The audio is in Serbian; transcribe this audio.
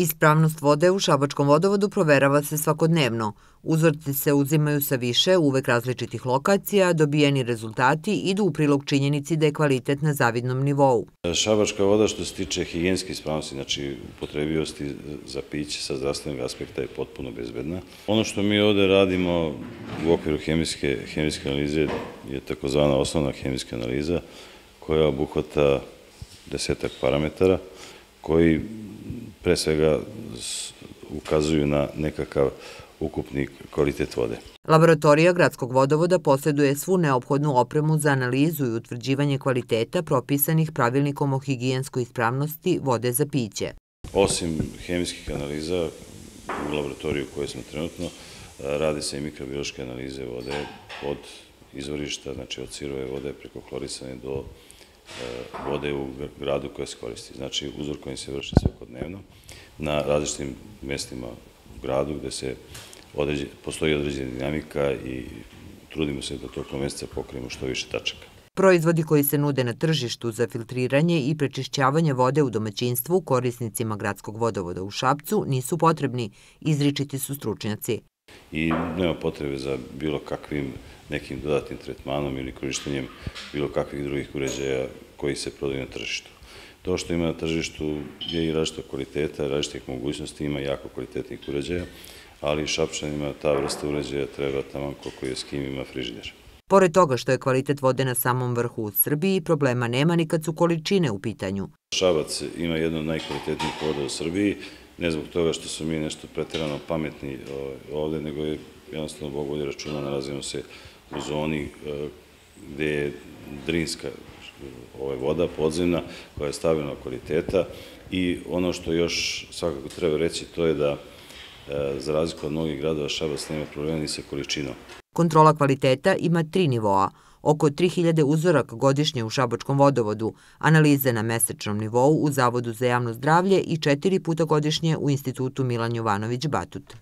Ispravnost vode u Šabačkom vodovodu proverava se svakodnevno. Uzorci se uzimaju sa više, uvek različitih lokacija, dobijeni rezultati idu u prilog činjenici da je kvalitet na zavidnom nivou. Šabačka voda što se tiče higijenske ispravnosti, znači upotrebivosti za piće sa zdravstvenog aspekta je potpuno bezbedna. Ono što mi ovde radimo u okviru hemijske, hemijske analize je takozvana osnovna hemijska analiza koja obuhvata desetak parametara koji pre svega ukazuju na nekakav ukupni kvalitet vode. Laboratorija gradskog vodovoda posjeduje svu neophodnu opremu za analizu i utvrđivanje kvaliteta propisanih pravilnikom o higijenskoj ispravnosti vode za piće. Osim hemijskih analiza u laboratoriju koje smo trenutno, radi se i mikrobiološke analize vode od izvorišta, znači od sirove vode preko klorisane do E, vode u gradu koja se koristi. Znači, uzor koji se vrši svakodnevno na različitim mestima u gradu gde se postoji određena dinamika i trudimo se da tokom meseca pokrijemo što više tačaka. Proizvodi koji se nude na tržištu za filtriranje i prečišćavanje vode u domaćinstvu korisnicima gradskog vodovoda u Šapcu nisu potrebni, izričiti su stručnjaci. I nema potrebe za bilo kakvim nekim dodatnim tretmanom ili korištenjem bilo kakvih drugih uređaja koji se prodaju na tržištu. To što ima na tržištu je i različita kvaliteta, različitih mogućnosti, ima jako kvalitetnih uređaja, ali šapšanima ta vrsta uređaja treba tamo koliko je s kim ima frižider. Pored toga što je kvalitet vode na samom vrhu u Srbiji, problema nema ni kad su količine u pitanju. Šabac ima jednu od najkvalitetnijih voda u Srbiji, ne zbog toga što su mi nešto pretirano pametni ovaj, ovde, nego je jednostavno Bog vodi računa, nalazimo se u zoni e, gde je drinska ovaj, voda podzemna koja je stabilna kvaliteta i ono što još svakako treba reći to je da e, za razliku od mnogih gradova Šabac nema problema ni sa količinom. Kontrola kvaliteta ima tri nivoa, oko 3000 uzoraka godišnje u Šabačkom vodovodu, analize na mesečnom nivou u Zavodu za javno zdravlje i četiri puta godišnje u Institutu Milan Jovanović Batut.